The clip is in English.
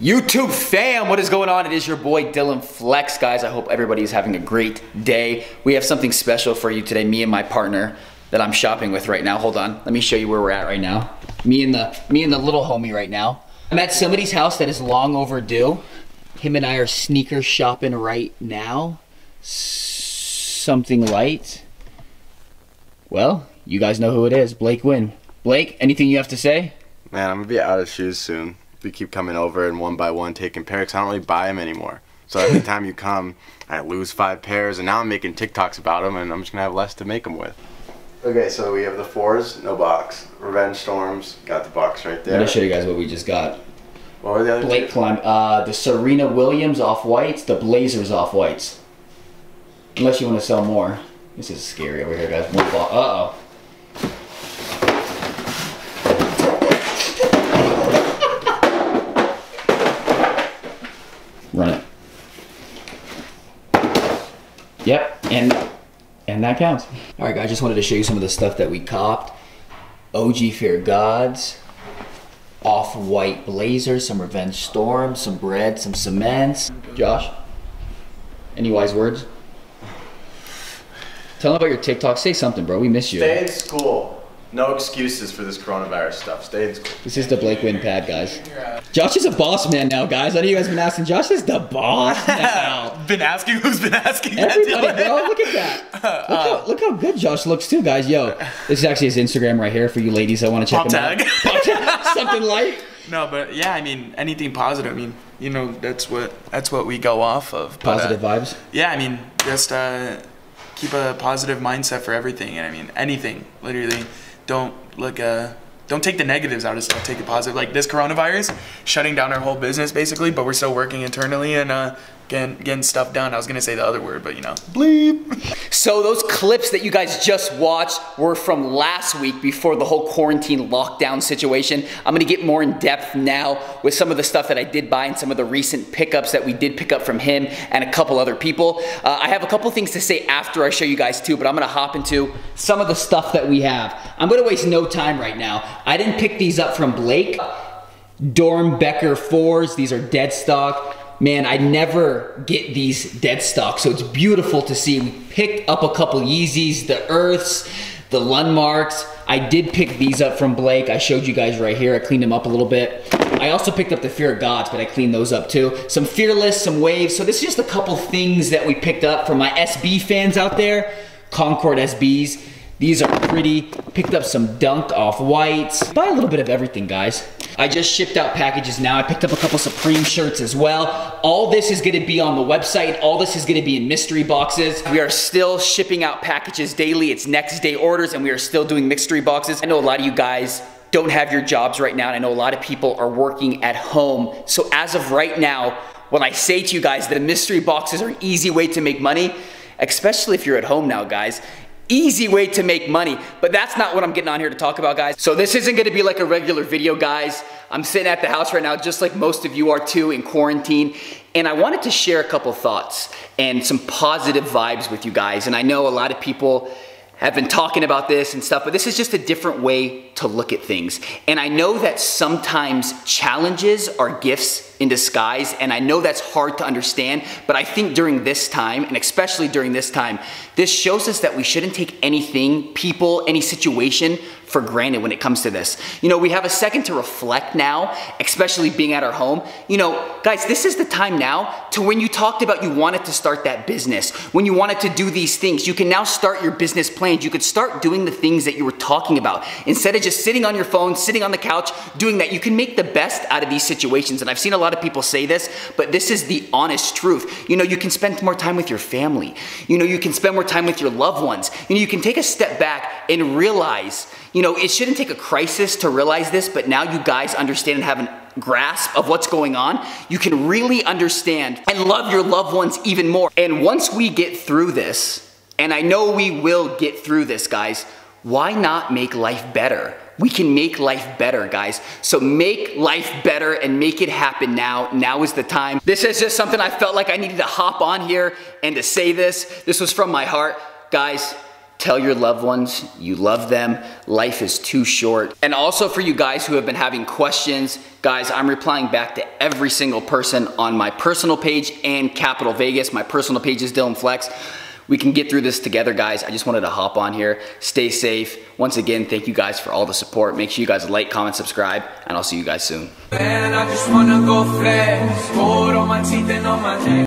YouTube fam, what is going on? It is your boy Dillon Flex, guys. I hope everybody is having a great day. We have something special for you today, me and my partner that I'm shopping with right now. Hold on, let me show you where we're at right now. Me and the me and the little homie right now. I'm at somebody's house that is long overdue. Him and I are sneaker shopping right now. Something light. Well, you guys know who it is, Blake Wynn. Blake, anything you have to say? Man, I'm gonna be out of shoes soon. We keep coming over and one by one taking pairs. I don't really buy them anymore. So every time you come, I lose five pairs, and now I'm making TikToks about them, and I'm just gonna have less to make them with. Okay, so we have the fours, no box. Revenge Storms, got the box right there. I'm gonna show you guys what we just got. What were the other Blake two? climb. Uh, the Serena Williams off whites, the Blazers off whites. Unless you want to sell more. This is scary over here, guys. More ball. Uh oh. Yep, and and that counts. All right, guys. I Just wanted to show you some of the stuff that we copped. OG Fear Gods, off-white blazers, some revenge storm, some bread, some cements. Josh, any wise words? Tell them about your TikTok. Say something, bro. We miss you. Stay in school. No excuses for this coronavirus stuff. Stay in school. This is the Blake Wynn pad, guys. Josh is a boss man now, guys. I know you guys have been asking. Josh is the boss now. Been asking who's been asking that, Everybody, Dillon? bro, look at that. Look how, look how good Josh looks too, guys. Yo, this is actually his Instagram right here for you ladies I want to check him tag. out. Pop tag. Something light. No, but yeah, I mean anything positive. I mean, you know, that's what that's what we go off of. But, uh, Positive vibes. yeah, I mean, just uh, keep a positive mindset for everything. And I mean, anything, literally. Don't look. Uh, don't take the negatives out of stuff. Take the positive. Like this coronavirus, shutting down our whole business basically, but we're still working internally and uh, getting getting stuff done. I was gonna say the other word, but you know, bleep. So those clips that you guys just watched were from last week before the whole quarantine lockdown situation. I'm gonna get more in depth now with some of the stuff that I did buy and some of the recent pickups that we did pick up from him and a couple other people. Uh, I have a couple things to say after I show you guys too, but I'm gonna hop into some of the stuff that we have. I'm gonna waste no time right now. I didn't pick these up from Blake. Doernbecher 4s. These are dead stock. Man, I never get these dead stock, so it's beautiful to see. We picked up a couple Yeezys, the Earths, the Lundmarks. I did pick these up from Blake. I showed you guys right here. I cleaned them up a little bit. I also picked up the Fear of Gods, but I cleaned those up too. Some Fearless, some Waves. So this is just a couple things that we picked up for my SB fans out there. Concord SBs. These are pretty. Picked up some Dunk off whites. Buy a little bit of everything, guys. I just shipped out packages now. I picked up a couple Supreme shirts as well. All this is gonna be on the website. All this is gonna be in mystery boxes. We are still shipping out packages daily. It's next day orders and we are still doing mystery boxes. I know a lot of you guys don't have your jobs right now and I know a lot of people are working at home. So as of right now, when I say to you guys that mystery boxes are an easy way to make money, especially if you're at home now, guys, easy way to make money. But that's not what I'm getting on here to talk about, guys. So this isn't gonna be like a regular video, guys. I'm sitting at the house right now, just like most of you are too, in quarantine. And I wanted to share a couple thoughts and some positive vibes with you guys. And I know a lot of people have been talking about this and stuff, but this is just a different way to look at things. And I know that sometimes challenges are gifts in disguise, and I know that's hard to understand, but I think during this time, and especially during this time, this shows us that we shouldn't take anything, people, any situation for granted when it comes to this. You know, we have a second to reflect now, especially being at our home. You know, guys, this is the time now to when you talked about you wanted to start that business, when you wanted to do these things, you can now start your business plans. You could start doing the things that you were talking about. Instead of just sitting on your phone, sitting on the couch, doing that, you can make the best out of these situations. And I've seen a lot of people say this, but this is the honest truth. You know, you can spend more time with your family. You know, you can spend more time with your loved ones. You know, you can take a step back and realize, you know, it shouldn't take a crisis to realize this, but now you guys understand and have a grasp of what's going on. You can really understand and love your loved ones even more. And once we get through this, and I know we will get through this, guys, why not make life better? We can make life better, guys. So make life better and make it happen now. Now is the time. This is just something I felt like I needed to hop on here and to say this. This was from my heart. Guys, Tell your loved ones you love them. Life is too short. And also for you guys who have been having questions, guys, I'm replying back to every single person on my personal page and Capital Vegas. My personal page is Dillon Flex. We can get through this together, guys. I just wanted to hop on here. Stay safe. Once again, thank you guys for all the support. Make sure you guys like, comment, subscribe, and I'll see you guys soon. Man,